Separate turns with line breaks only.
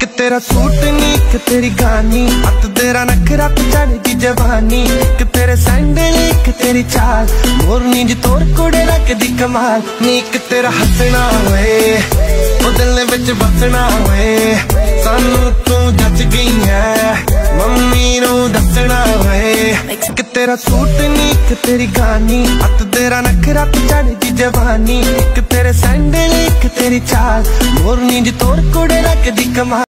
ਕਿ ਤੇਰਾ ਸੂਟ ਨੀ, ਕਿ ਤੇਰੀ ਗਾਨੀ। ਹੱਥ ਤੇਰਾ ਨਖਰਾ ਤੇ ਚੜਦੀ ਜਵਾਨੀ। ਕਿ ਤੇਰੇ ਸੈਂਡਲ ਕਿ ਤੇਰੀ ਚਾਲ। ਮੋਰਨੀ ਜੀ ਤੋਰ ਕੋੜੇ ਰੱਖਦੀ ਕਮਾਲ। ਨੀ, ਕਿ ਤੇਰਾ ਹੱਸਣਾ ਓਏ ਉਹ ਦਿਲ ਵਿੱਚ ਬਸਣਾ ਓਏ ਸਾਨੂੰ ਤੂੰ ਜੱਜ ਗਈ ਐ ਮੰਮੀ ਨੂੰ ਦੱਸਣਾ ਓਏ ਕਿ ਤੇਰਾ ਸੂਟ ਨੀ, ਕਿ ਤੇਰੀ ਗਾਨੀ। ਹੱਥ ਤੇਰਾ ਨਖਰਾ ਤੇ ਚੜਦੀ ਜਵਾਨੀ। ਕਿ ਤੇਰੇ ਸੈਂਡਲ ਕਿ ਤੇਰੀ ਚਾਲ। ਮੋਰਨੀ ਜੀ ਤੋਰ ਕੋੜੇ ਰੱਖਦੀ ਕਮਾਲ।